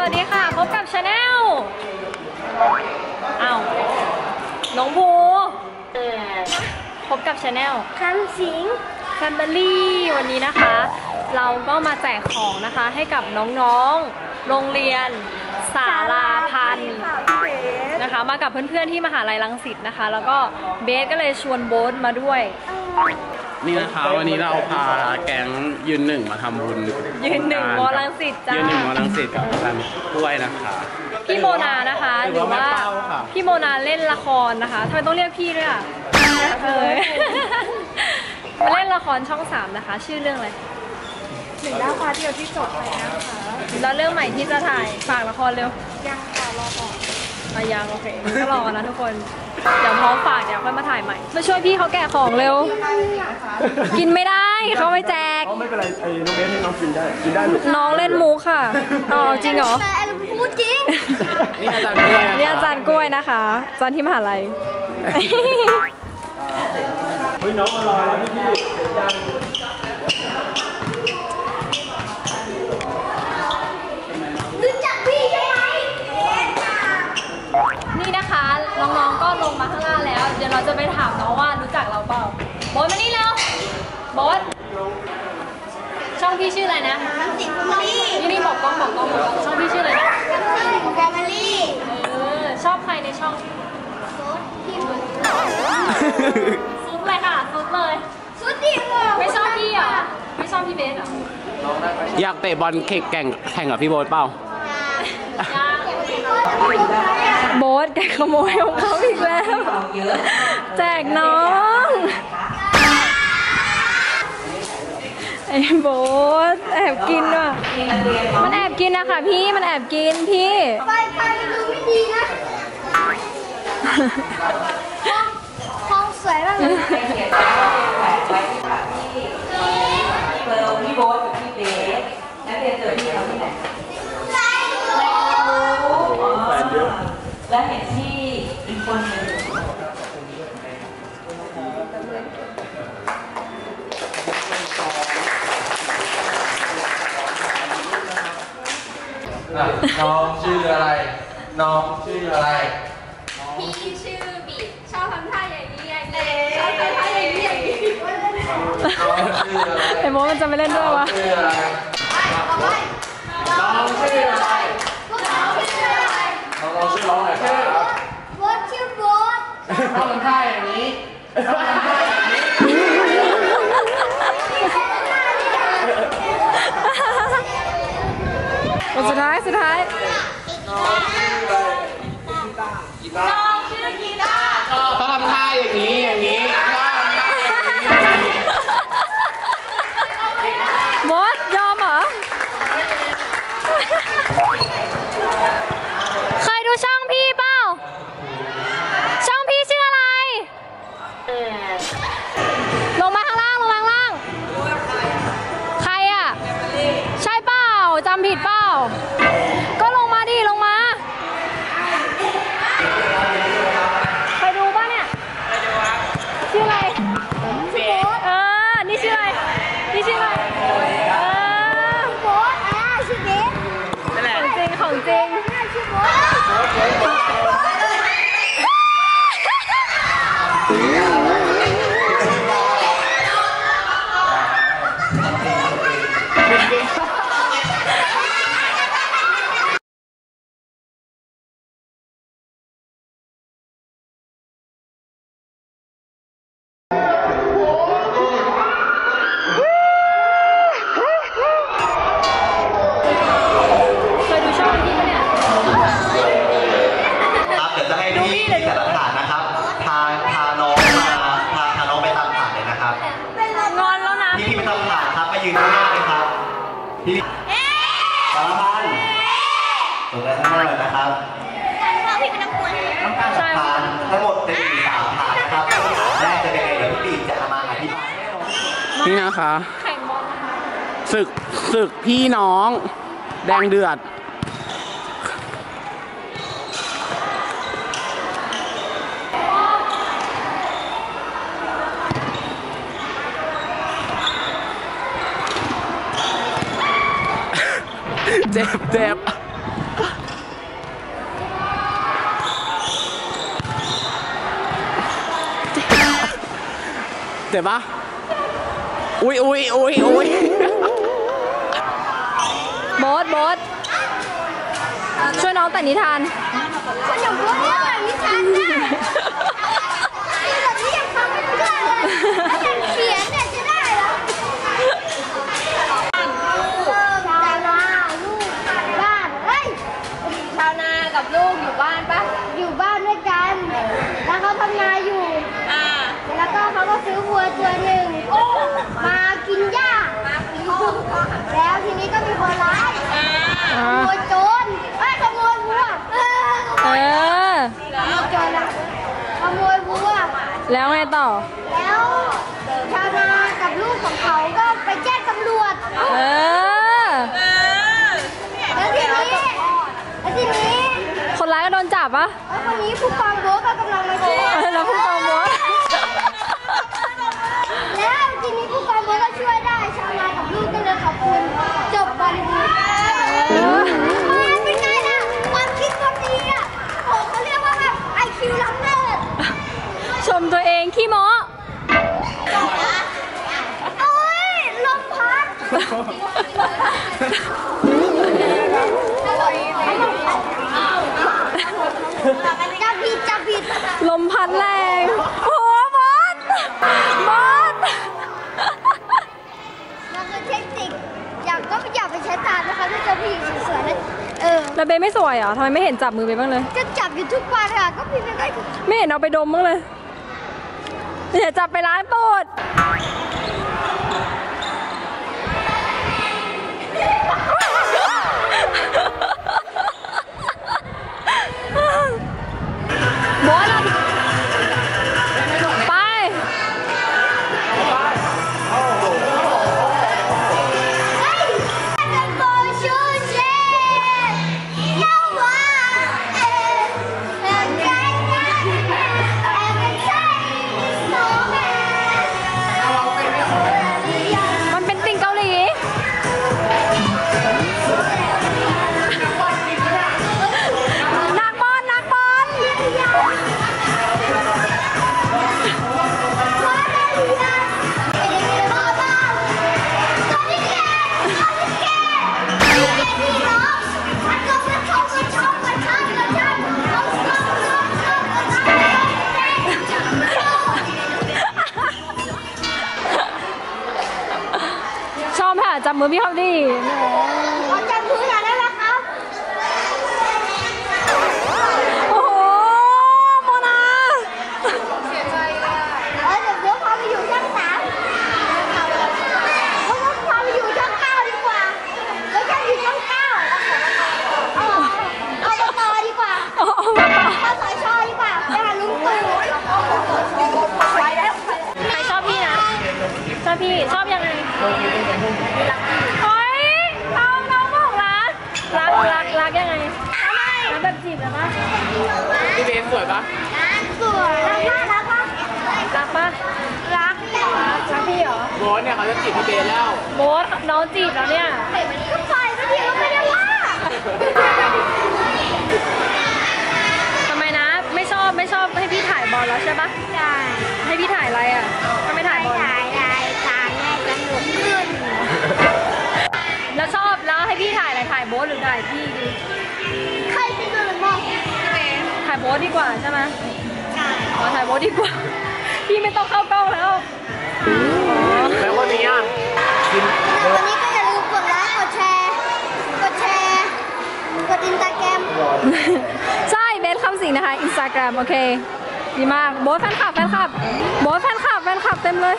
สวัสดีค่ะ พบกับ channel อ้าวน้องภูพบกับ channel คำสิง Family วันนี้นะคะ เราก็มาแจกของนะคะให้กับน้องๆ โรงเรียนสาราพันธ์ค่ะพี่เบสนะคะ มากับเพื่อนๆที่มหาลัยรังสิตนะคะ แล้วก็เบสก็เลยชวนโบ๊ทมาด้วย นี่นะคะวันนี้เราพาแก๊งยืนหนึ่งมาทำบุญยืนหนึ่งมรังสิตจ้ายืนหนึ่งมรังสิตกับอาจารย์กล้วยนะคะ พี่โมนานะคะหรือว่าหรือว่าแม่เป้าค่ะพี่โมนาเล่นละครนะคะทำไมต้องเรียกพี่ด้วยอะเออมาเล่นละครช่องสามนะคะ ชื่อเรื่องอะไรหนึ่งดาวฟ้าเดียวที่จบไปนะคะแล้วเรื่องใหม่ที่จะถ่ายฝากละครเร็วยังค่ะรอก่อนอะยังโอเคก็รอกันนะทุกคน เดี๋ยวพร้อมฝากเดี๋ยวค่อยมาถ่ายใหม่ มาช่วยพี่เขาแกะของเร็ว กินไม่ได้เขาไม่แจกไม่เป็นไรไอ้น้องเบสให้น้องกินได้กินได้หรือน้องเล่นมุกค่ะอ๋อจริงเหรอ แต่พูดจริง นี่อาจารย์กล้วยะคะนี่อาจารย์กล้วยนะคะอาจารย์ที่มหาลัย เฮ้ยน้องมารอแล้วพี่พี่ รู้จักพี่ใช่ไหม นี่นะคะน้องๆก็ลงมาข้างล่างแล้ว เดี๋ยวเราจะไปถามน้องว่ารู้จักเราเปล่าโบ๊ทมานี่เร็วโบ๊ทช่องพี่ชื่ออะไรนะคำสิง Family นี่นี่บอกกล้องบอกกล้องบอกกล้องช่องพี่ชื่ออะไรนะคำสิง Family เออชอบใครในช่องซุดที่หมดซุดเลยค่ะซุดเลยซุดที่หมดไม่ชอบพี่เหรอไม่ชอบพี่เบสเหรออยากเตะบอลแข่งแข่งแข่งกับพี่โบ๊ทเปล่า โบ๊ทแกขโมยของเขาอีกแล้ว แจกน้อง ไอ้โบ๊ทแอบกินว่ะ มันแอบกินนะคะพี่ มันแอบกินพี่ ไปไปดูไม่ดีนะห้องสวยมากเลยเบอร์พี่โบ๊ทกับพี่เบสนักเรียนเจอพี่เขาที่ไหน และเห็นที่อีกคนหนึ่งอะน้องชื่ออะไร น้องชื่ออะไร พี่ชื่อบีชอบทำท่าอย่างนี้อย่างนี้ชอบทำท่าอย่างนี้อย่างนี้น้องชื่ออะไรไอ้โบ๊ทมันจะไม่เล่นด้วยวะชื่ออะไรน้องชื่ออะไร น้องน้องชื่อร้องหน่อยครับโบ๊ทชื่อโบ๊ทน้องทำท่าอย่างนี้น้องทำท่าอย่างนี้คนสุดท้ายสุดท้ายเขาทำท่าอย่างนี้อย่างนี้ ตรงนั้นข้างหน้าเลยนะครับพี่เป็นนักมวยใช่ฐานทั้งหมดจะมีสามฐานนะครับฐานแรกจะเป็นยังไงเดี๋ยวพี่ปีจะมาอธิบายให้น้องนี่นะคะแข่งบอลนะคะศึกศึกพี่น้องแดงเดือด เจ็บเจ็บ เจ็บปะอุ้ยอุ้ยอุ้ยอุ้ยโบ๊ทโบ๊ทช่วยน้องแต่งนิทานคนอย่างโบ๊ทเนี่ยแบบนี้ฉันน่ะแบบนี้ยังฟังไม่รู้เรื่องเลยถ้าอย่างเขียนเนี่ยจะได้เหรอชาวนาลูกบ้านเฮ้ย ชาวนากับลูกอยู่บ้านปะ อยู่บ้านด้วยกัน แล้วเขาทำนาอยู่ อ่า แล้วก็เขาก็ซื้อวัวตัวหนึ่งมากินหญ้าแล้วทีนี้ก็มีคนร้ายขโมยโจรเอ้ยขโมยวัวเออ เออ ขโมยโจรอะขโมยวัว แล้วไงต่อ แล้วชาวนากับลูกของเขาก็ไปแจ้งตำรวจ เออ แล้วทีนี้แล้วทีนี้คนร้ายก็โดนจับปะแล้วคนนี้ผู้กองโบ๊ทก็กำลังมาช่วยแล้วผู้กองโบ๊ทแล้วทีนี้ผู้กองโบ๊ทก็ช่วยได้ ชาวนากับลูกก็เลยขอบคุณจบ พัดแรงโอ้โหบอสบอสมันคือเทคนิคอยากก็อย่าไปใช้ตามนะคะถ้าเจอผู้หญิงสวยๆแล้วเออแล้วเบนไม่สวยเหรอทำไมไม่เห็นจับมือเบนบ้างเลย จะจับอยู่ทุกวันค่ะก็พี่ไม่ค่อยไม่เห็นเอาไปดมบ้างเลยอย่าจับไปร้านโปรด จับมือพี่เขาดิเอาจับไหมครับ โอ้โหโมนา เออเดี๋ยวเดี๋ยวพาไปอยู่ชั้นสามเพราะว่าพาไปอยู่ชั้นเก้าดีกว่าแล้วฉันอยู่ชั้นเก้าเอาเอาไปต่อดีกว่า โอ้โห เข้าสายชอดีกว่าไปหาลุงตู่ไปแล้ว ใครชอบพี่นะ ชอบพี่ ชอบยังไงโอ้ยน้องน้องบอกรัก รักรักรักยังไงรักแบบจีบเลยปะพี่เบสสวยปะสวยรักมากรักมากรักปะรักรักพี่เหรอโบสเนี่ยเขาจะจีบพี่เบสแล้วโบ๊ทน้องจีบแล้วเนี่ยก็ปล่อยไปทีก็ไม่ได้ว่าทำไมนะ ไม่ชอบไม่ชอบให้พี่ถ่ายบอลแล้วใช่ปะใช่ให้พี่ถ่ายอะไรอะ พี่ถ่ายอะไรถ่ายโบ๊ทหรือถ่ายพี่ดีใครเป็นตัวมองถ่ายโบ๊ทดีกว่าใช่ไหมใช่อ๋อถ่ายโบ๊ทดีกว่า พี่ไม่ต้องเข้ากล้องแล้วแล้ววันนี้อะวันนี้ก็อย่าลืมกดไลค์กดแชร์ กดแชร์กดอินสตาแกรมใช่เบสคำสิงนะคะอินสตาแกรมโอเคดีมากโบ๊ทแฟนคลับแฟนคลับโบ๊ทแฟนคลับแฟนคลับเต็มเลย